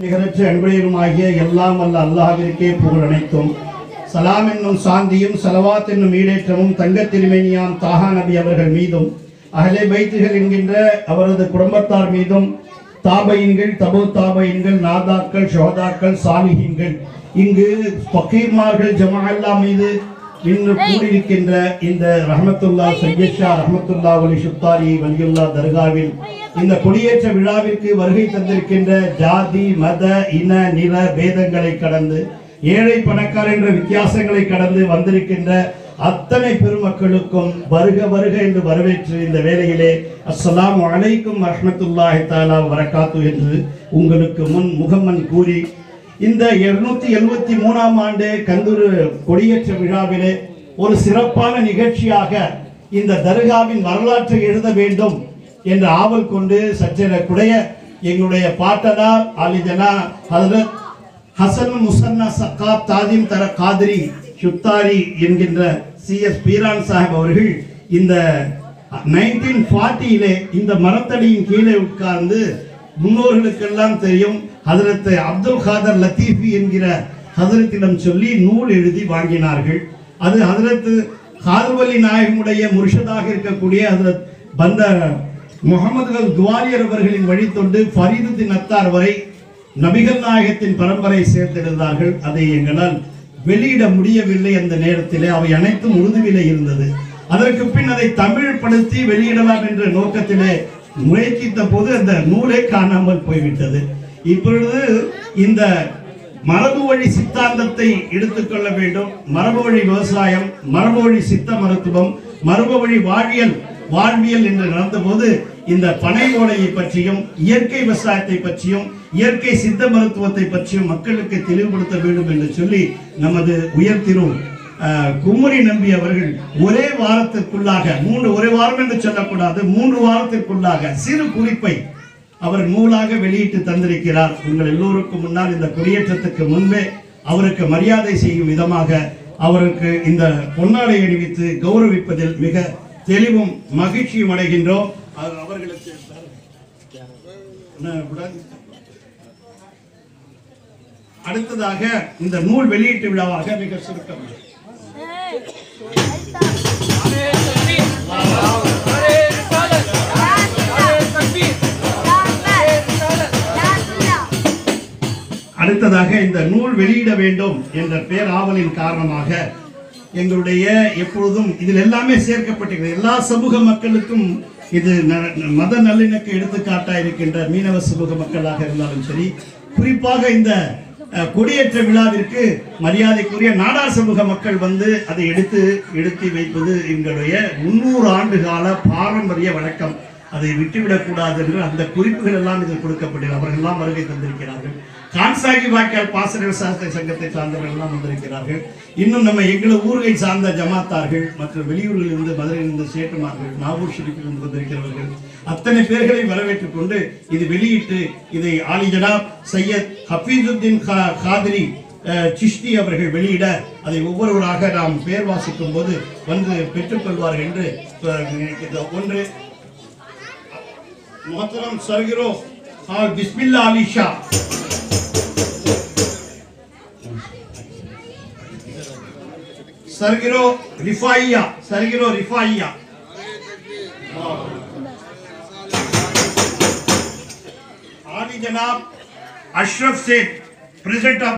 நிகரற்ற அன்புடையருமாகிய எல்லாம் வல்ல அல்லாஹிற்கே புகழ் அனைத்தும். சலாம் என்னும் சாந்தியும் சலவாத் என்னும் ஈடேற்றமும் தங்கத் தாகா தாஹா நபி அவர்கள் மீதும் அகலே பைத்துகள் என்கின்ற அவரது குடும்பத்தார் மீதும் தாபையின்கள் தபு தாபையின்கள் நாதாக்கள் ஷோதாக்கள் சாலிஹீன்கள் இங்கு பக்கீர்மார்கள் ஜமாஅல்லா மீது இன்று கூடியிருக்கின்ற இந்த ரஹமத்துல்லா சையஷா ரஹமத்துல்லா வலி சுத்தாரி வலியுல்லா தர்காவில் இந்த கொடியேற்ற விழாவிற்கு வருகை தந்திருக்கின்ற ஜாதி மத இன நில பேதங்களை கடந்து ஏழை பணக்கார என்ற வித்தியாசங்களை கடந்து வந்திருக்கின்ற அத்தனை பெருமக்களுக்கும் வருக வருக என்று வரவேற்று இந்த வேளையிலே அஸ்ஸலாமு அலைக்கும் ரஹ்மத்துல்லாஹி தஆலா வரகாத்து என்று உங்களுக்கு முன் முகமன் கூறி இந்த இருநூத்தி எழுபத்தி மூணாம் ஆண்டு கந்தூர் கொடியேற்ற விழாவிலே ஒரு சிறப்பான நிகழ்ச்சியாக இந்த தர்காவின் வரலாற்றை எழுத வேண்டும் என்ற ஆவல் கொண்டு சற்றேறக்குடைய எங்களுடைய பாட்டனார் அலிதனா ஹசரத் ஹசன் முசன்னா சக்காப் தாதிம் தர காதிரி சுத்தாரி என்கின்ற சி எஸ் பீரான் சாஹிப் அவர்கள் இந்த நைன்டீன் ஃபார்ட்டியிலே இந்த மரத்தடியின் கீழே உட்கார்ந்து முன்னோர்களுக்கெல்லாம் தெரியும் ஹதரத் அப்துல் காதர் லத்தீஃபி என்கிற ஹதரத்திடம் சொல்லி நூல் எழுதி வாங்கினார்கள். அது ஹதரத் ஹாதுவலி நாயகமுடைய முர்ஷதாக இருக்கக்கூடிய ஹதரத் பந்த முகமது துவாரியர் அவர்களின் வழித்தொண்டு ஃபரீதுத்தின் அத்தார் வரை நபிகள் நாயகத்தின் பரம்பரை சேர்த்திருந்தார்கள். அதை எங்களால் வெளியிட முடியவில்லை அந்த நேரத்திலே. அவை அனைத்தும் உருதுவிலே இருந்தது. அதற்கு பின் அதை தமிழ்படுத்தி வெளியிடலாம் என்ற நோக்கத்திலே முயற்சித்த போது அந்த நூலே காணாமல் போய்விட்டது. இப்பொழுது இந்த மரபு வழி சித்தாந்தத்தை எடுத்துக்கொள்ள வேண்டும். மரபு வழி விவசாயம் மரபு வழி சித்த மருத்துவம் மரபு வழி வாழ்வியல் வாழ்வியல் என்று நடந்தபோது இந்த பனை ஓலையை பற்றியும் இயற்கை விவசாயத்தை பற்றியும் இயற்கை சித்த மருத்துவத்தை பற்றியும் மக்களுக்கு தெளிவுபடுத்த வேண்டும் என்று சொல்லி நமது உயர்த்திரும் குமரி நம்பி அவர்கள் ஒரே வாரத்திற்குள்ளாக மூன்று ஒரே வாரம் என்று சொல்லக்கூடாது மூன்று வாரத்திற்குள்ளாக சிறு குறிப்பை அவர் நூலாக வெளியிட்டு தந்திருக்கிறார். உங்கள் எல்லோருக்கும் முன்னால் இந்த குடியேற்றத்துக்கு முன்பே அவருக்கு மரியாதை செய்யும் விதமாக அவருக்கு இந்த பொன்னாடை அணிவித்து கௌரவிப்பதில் மிக தெளிவும் மகிழ்ச்சியும் அடைகின்றோம். அது அவர்களுக்கு அடுத்ததாக இந்த நூல் வெளியீட்டு விழாவாக மிக சுருக்கம் அடுத்ததாக இந்த நூல் வெளியிட வேண்டும் என்ற பேராவலின் காரணமாக எங்களுடைய எப்பொழுதும் இதில் எல்லாமே சேர்க்கப்பட்டிருக்கிறது. எல்லா சமூக மக்களுக்கும் இது மத நல்லிணக்க எடுத்துக்காட்டா இருக்கின்ற மீனவ சமூக மக்களாக இருந்தாலும் சரி குறிப்பாக இந்த கொடியேற்ற விழாவிற்கு மரியாதைக்குரிய நாடார் சமூக மக்கள் வந்து அதை எடுத்து எடுத்து வைப்பது எங்களுடைய முன்னூறு ஆண்டு கால பாரம்பரிய வழக்கம். அதை விட்டுவிடக்கூடாது என்று அந்த குறிப்புகள் எல்லாம் இதில் கொடுக்கப்பட்டது அவர்கள் எல்லாம் வருகை தந்திருக்கிறார்கள். கான்சாகி வாய்க்கால் பாசன விவசாய சங்கத்தை சார்ந்தவர்கள் எல்லாம் வந்திருக்கிறார்கள். இன்னும் நம்ம எங்களை ஊர்களை சார்ந்த ஜமாத்தார்கள் மற்றும் வெளியூரில் இருந்து மதுரையிலிருந்து சேட்டுமார்கள் நாகூர் ஷெரீஃபில் இருந்து வந்திருக்கிறவர்கள் அத்தனை பேர்களை வரவேற்றுக் கொண்டு இது வெளியிட்டு இதை ஆலிஜனா சையத் ஹபீதுத்தீன் கா- காதிரி அஹ், சிஷ்டி அவர்கள் வெளியிட அதை ஒவ்வொருவராக நாம் பேர் வாசிக்கும் போது வந்து பெற்றுக்கொள்வார்கள் என்று அஹ், ஒன்று मोहतरम सरगिरो और बिस्मिल्लाह अली शाह। सरगिरो रिफाइया सरगिरो रिफाइया। आली जनाब, अशरफ सेठ, प्रेसिडेंट ऑफ़